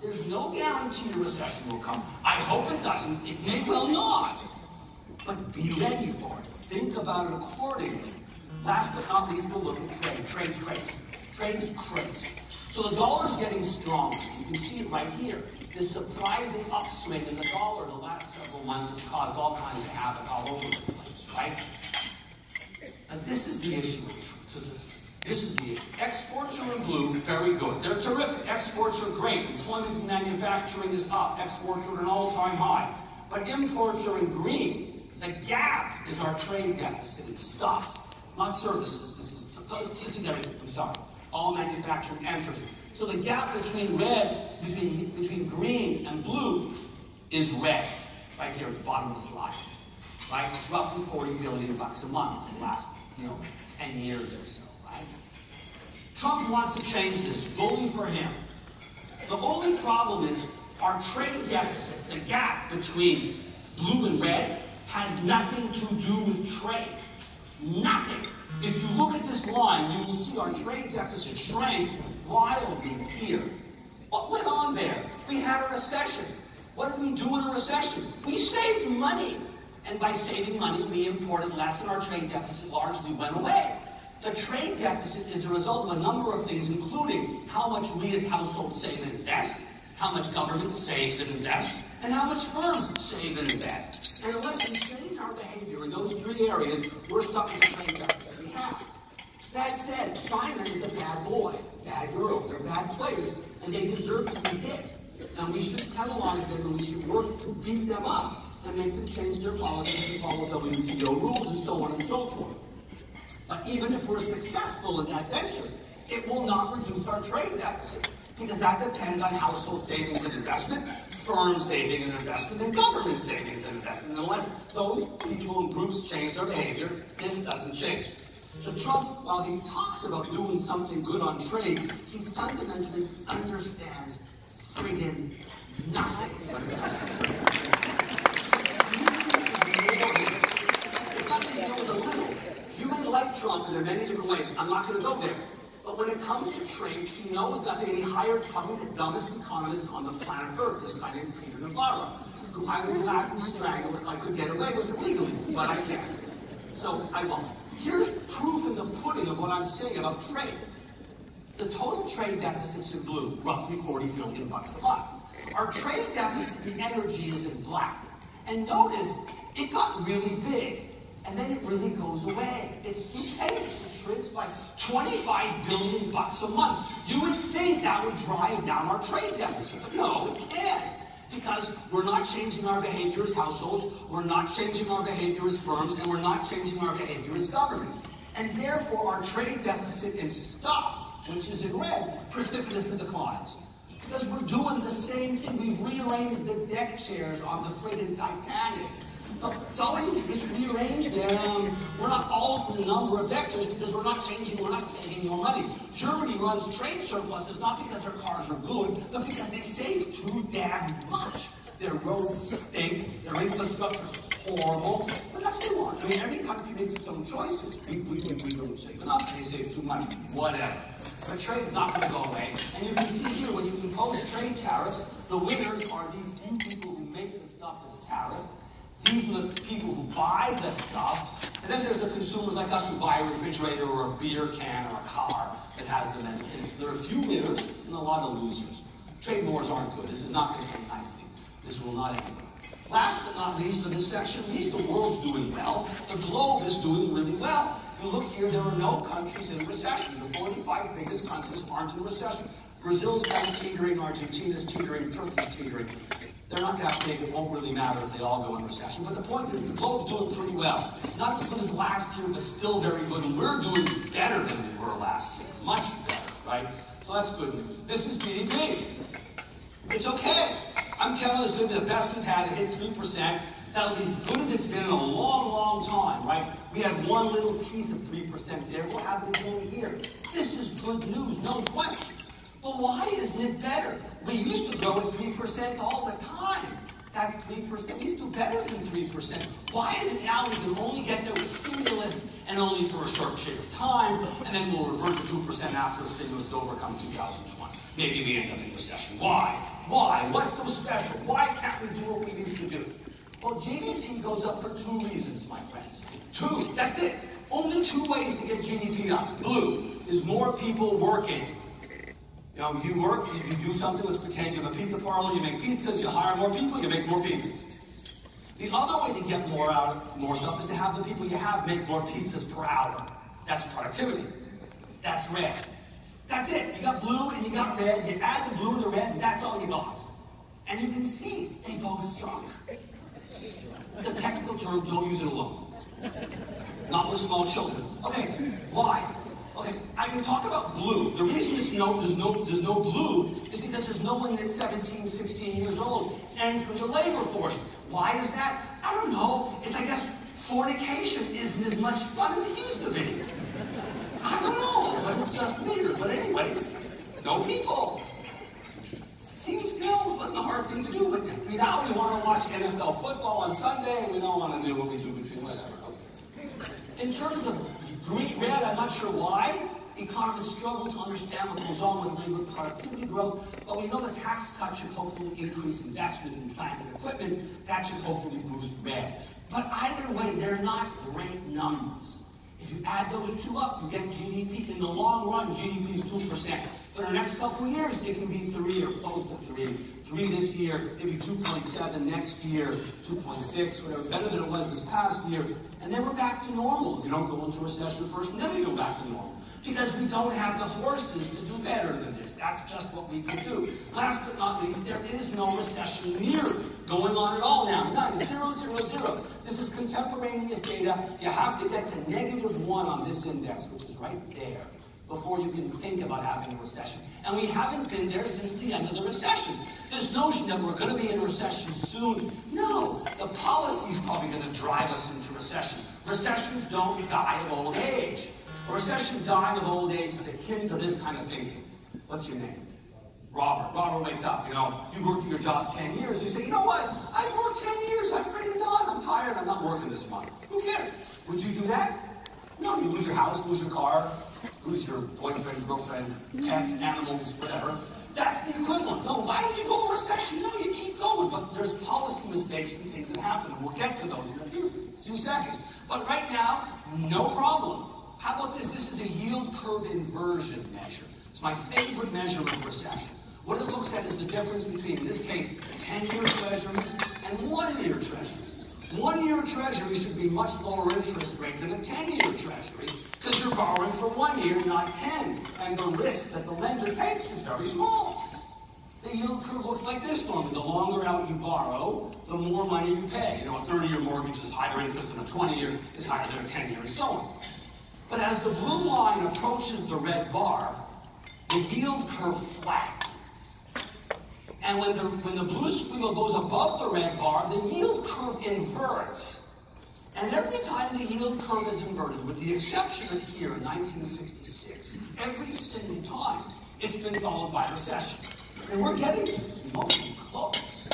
There's no guarantee a recession will come. I hope it doesn't. It may well not. But be ready for it. Think about it accordingly. Last but not least, we'll look at trade. Trade's crazy. Trade is crazy. So the dollar's getting stronger. You can see it right here. This surprising upswing in the dollar the last several months has caused all kinds of havoc all over the place, right? And this is the issue. The issue. Exports are in blue, very good. They're terrific. Exports are great. Employment in manufacturing is up. Exports are at an all-time high. But imports are in green. The gap is our trade deficit. It's stuff, not services. This is, this is everything. I'm sorry. All manufacturing and services. So the gap between red, between, between green and blue is red, right here at the bottom of the slide. Right? It's roughly 40 billion bucks a month in the last, you know, 10 years or so. Trump wants to change this. Bully for him. The only problem is our trade deficit, the gap between blue and red, has nothing to do with trade. Nothing. If you look at this line, you will see our trade deficit shrank wildly here. What went on there? We had a recession. What did we do in a recession? We saved money. And by saving money, we imported less and our trade deficit largely went away. The trade deficit is a result of a number of things, including how much we as households save and invest, how much government saves and invests, and how much firms save and invest. And unless we change our behavior in those three areas, we're stuck with the trade deficit we have. That said, China is a bad boy, bad girl. They're bad players, and they deserve to be hit. And we should penalize them, and we should work to beat them up and make them change their policies and follow WTO rules and so on and so forth. But even if we're successful in that venture, it will not reduce our trade deficit because that depends on household savings and investment, firm saving and investment, and government savings and investment. Unless those people and groups change their behavior, this doesn't change. So Trump, while he talks about doing something good on trade, he fundamentally understands friggin' nothing Trump, and there are many different ways. I'm not going to go there. But when it comes to trade, he knows nothing, and he hired probably the dumbest economist on the planet Earth, this guy named Peter Navarro, who I would gladly strangle if I could get away with it legally, but I can't. So I won't. Here's proof in the pudding of what I'm saying about trade. The total trade deficit's in blue, roughly 40 billion bucks a month. Our trade deficit in energy is in black. And notice, it got really big and then it really goes away. It's stupendous. It shrinks by 25 billion bucks a month. You would think that would drive down our trade deficit, but no, it can't. Because we're not changing our behavior as households, we're not changing our behavior as firms, and we're not changing our behavior as government. And therefore, our trade deficit is stuff, which is in red, precipitously declines. Because we're doing the same thing. We've rearranged the deck chairs on the friggin' Titanic. Sewing is rearranged them. We're not altering the number of vectors because we're not changing, we're not saving more money. Germany runs trade surpluses not because their cars are good, but because they save too damn much. Their roads stink, their infrastructure is horrible, but that's what they want. I mean, every country makes its own choices. We, we, we, we don't save enough, they save too much, whatever. But trade's not going to go away. And you can see here, when you impose trade tariffs, the winners are these few people who make the stuff that's tariffed, these are the people who buy the stuff. And then there's the consumers like us who buy a refrigerator or a beer can or a car that has them in it. There are a few winners and a lot of losers. Trade wars aren't good. This is not going to end nicely. This will not end Last but not least for this section, at least the world's doing well. The globe is doing really well. If you look here, there are no countries in recession. The 45 biggest countries aren't in recession. Brazil's kind of teetering, Argentina's teetering, Turkey's teetering. They're not that big. It won't really matter if they all go in recession. But the point is, the globe's doing pretty well. Not as good as last year, but still very good. And we're doing better than we were last year. Much better, right? So that's good news. This is GDP. It's okay. I'm telling you, it's going to be the best we've had. It hits 3%. That'll be as good as it's been in a long, long time, right? We had one little piece of 3% there. We'll have it again here. This is good news, no question. But why isn't it better? We used to go at 3% all the time. That's 3%. We used to do better than 3%. Why is it now we can only get there with stimulus and only for a short period of time, and then we'll revert to 2% after the stimulus is over come 2020? Maybe we end up in recession. Why? Why? What's so special? Why can't we do what we used to do? Well, GDP goes up for two reasons, my friends. Two, that's it. Only two ways to get GDP up. Blue is more people working. You know, you work, you, you do something, let's pretend you have a pizza parlor, you make pizzas, you hire more people, you make more pizzas. The other way to get more out of more stuff is to have the people you have make more pizzas per hour. That's productivity. That's red. That's it. You got blue and you got red. You add the blue and the red, and that's all you got. And you can see they both suck. A technical term, don't use it alone. Not with small children. Okay, why? Okay, I can talk about blue. The reason there's no, there's no, there's no blue is because there's no one that's 17, 16 years old enters a labor force. Why is that? I don't know. It's, I guess, fornication isn't as much fun as it used to be. I don't know, but it's just weird. But anyways, no people. Seems, you know, it wasn't a hard thing to do, but now we want to watch NFL football on Sunday, and we don't want to do what we do between whatever. In terms of green, red, I'm not sure why. Economists struggle to understand what goes on with labor productivity growth, but we know the tax cut should hopefully increase investment in plant and equipment. That should hopefully boost red. But either way, they're not great numbers. If you add those two up, you get GDP. In the long run, GDP is 2%. For the next couple of years, it can be 3 or close to 3. 3 this year, maybe 2.7 next year, 2.6, whatever, better than it was this past year. And then we're back to normal. If you don't go into a recession first, and then we go back to normal. Because we don't have the horses to do better than this. That's just what we can do. Last but not least, there is no recession near going on at all now. None. Zero, zero, zero. This is contemporaneous data. You have to get to negative one on this index, which is right there, before you can think about having a recession. And we haven't been there since the end of the recession. This notion that we're going to be in recession soon, no. The policy's probably going to drive us into recession. Recessions don't die of old age. A recession dying of old age is akin to this kind of thinking. What's your name? Robert. Robert wakes up, you know, you worked at your job 10 years. You say, you know what? I've worked 10 years. I'm freaking done. I'm tired. I'm not working this month. Who cares? Would you do that? No, you lose your house, lose your car, lose your boyfriend, girlfriend, pets, animals, whatever. That's the equivalent. No, why did you go into recession? No, you keep going. But there's policy mistakes and things that happen, and we'll get to those in a few, few seconds. But right now, no problem. How about this? This is a yield curve inversion measure. It's my favorite measure of recession. What it looks at is the difference between, in this case, 10-year treasuries and one-year treasuries. One-year treasury should be much lower interest rate than a 10-year treasury because you're borrowing for one year, not 10. And the risk that the lender takes is very small. The yield curve looks like this normally. The longer out you borrow, the more money you pay. You know, a 30-year mortgage is higher interest than a 20-year is higher than a 10-year, and so on. But as the blue line approaches the red bar, the yield curve flattens. And when the, when the blue squiggle goes above the red bar, the yield curve inverts. And every time the yield curve is inverted, with the exception of here in 1966, every single time it's been followed by recession. And we're getting smoking close.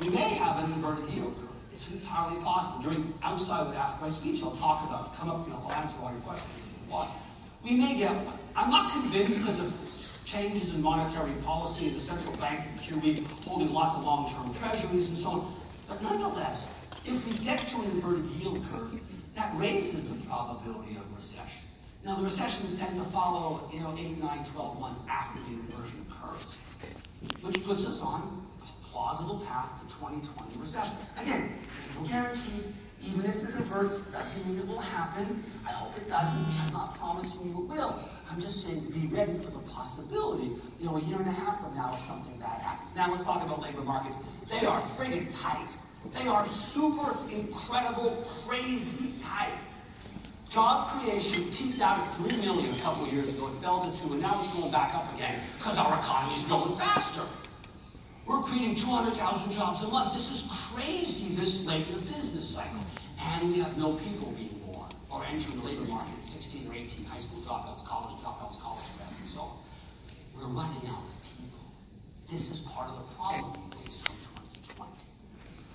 We may have an inverted yield curve. It's entirely possible. During outside after my speech, I'll talk about. Come up, you know, I'll answer all your questions. Why? We may get one. I'm not convinced because of changes in monetary policy and the central bank and QE holding lots of long-term treasuries and so on. But nonetheless, if we get to an inverted yield curve, that raises the probability of recession. Now, the recessions tend to follow, you know, 8, 9, 12 months after the inversion occurs, which puts us on a plausible path to 2020 recession. Again, there's no guarantees. Even if it reverts, doesn't mean it will happen. I hope it doesn't. I'm not promising you it will. Just saying be ready for the possibility, you know, a year and a half from now if something bad happens. Now let's talk about labor markets. They are friggin' tight. They are super incredible, crazy tight. Job creation peaked out at 3 million a couple years ago. It fell to 2, and now it's going back up again because our economy is growing faster. We're creating 200,000 jobs a month. This is crazy this late in business cycle. And we have no people being or entering the labor market at 16 or 18, high school dropouts, college dropouts, college grads, and so on. We're running out of people. This is part of the problem we face from 2020.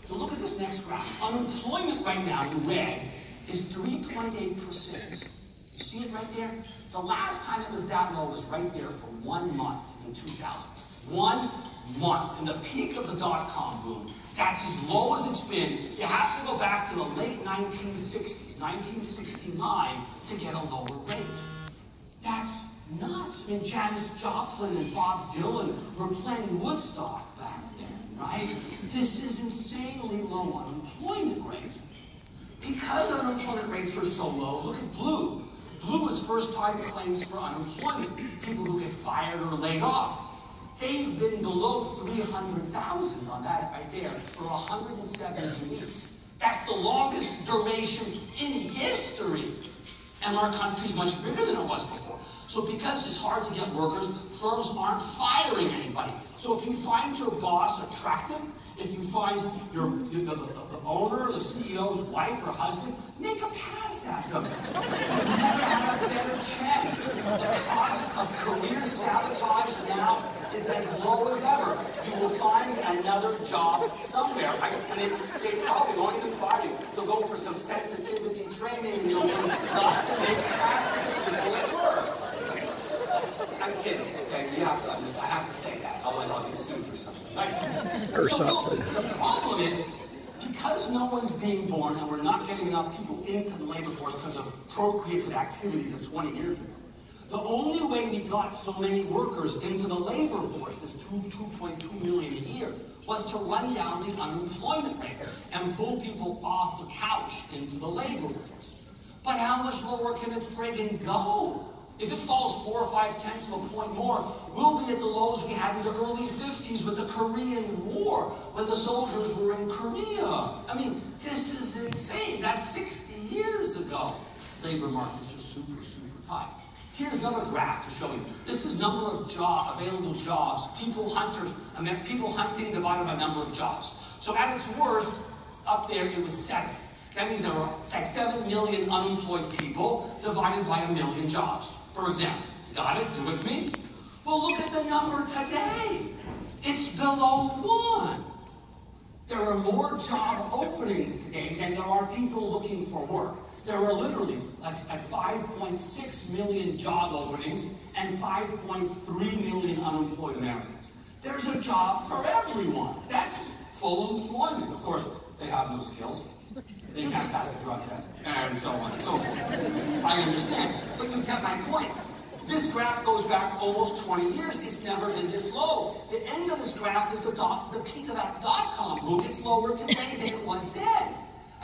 So look at this next graph. Unemployment right now in red is 3.8%. You see it right there? The last time it was that low was right there for one month in 2000. One month, in the peak of the dot-com boom, that's as low as it's been. You have to go back to the late 1960s, 1969, to get a lower rate. That's nuts. I Janis Joplin and Bob Dylan were playing Woodstock back then, right? This is insanely low unemployment rate. Because unemployment rates are so low, look at Blue. Blue is first-time claims for unemployment, people who get fired or laid off. They've been below 300,000 on that right there for 170 weeks. That's the longest duration in history. And our country's much bigger than it was before. So because it's hard to get workers, firms aren't firing anybody. So if you find your boss attractive, if you find your, the, the, the, owner, the CEO's wife or husband, make a pass at them. You never had a better chance. The cost of career sabotage now is as low as ever. You will find another job somewhere. I, and they, they probably won't even fire you. You'll go for some sensitivity training and you'll learn not to make at people at work. I'm kidding, okay? You have to understand. I have to say that, otherwise I'll get sued or something. Right? Or so something. The problem is, because no one's being born and we're not getting enough people into the labor force because of procreative activities of 20 years ago, the only way we got so many workers into the labor force, this 2.2 million a year, was to run down the unemployment rate and pull people off the couch into the labor force. But how much lower can it friggin' go? If it falls four or five tenths of a point more, we'll be at the lows we had in the early 50s with the Korean War, when the soldiers were in Korea. I mean, this is insane. That's 60 years ago. Labor markets are super, super tight. Here's another graph to show you. This is number of job, available jobs, people hunters, I mean, people hunting divided by number of jobs. So at its worst, up there it was seven. That means there were like seven million unemployed people divided by a million jobs. For example, you got it? You with me? Well, look at the number today. It's below one. There are more job openings today than there are people looking for work. There are literally like, 5.6 million job openings and 5.3 million unemployed Americans. There's a job for everyone. That's full employment. Of course, they have no skills. They can't pass the drug test, and so on and so forth. I understand, but you get my point. This graph goes back almost 20 years. It's never been this low. The end of this graph is the, dot, the peak of that dot-com boom. It's lower today than it was then.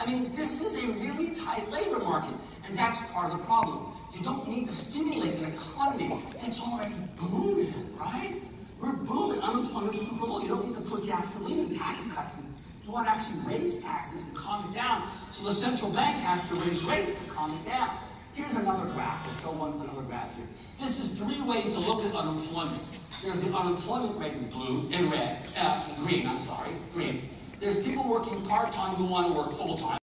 I mean, this is a really tight labor market, and that's part of the problem. You don't need to stimulate an economy that's already booming, right? We're booming. Unemployment's super low. You don't need to put gasoline in tax cuts. You want to actually raise taxes and calm it down, so the central bank has to raise rates to calm it down. Here's another graph. I'll show one another graph here. This is three ways to look at unemployment. There's the unemployment rate in blue, in red, uh, green, I'm sorry, green. There's people working part-time who want to work full-time.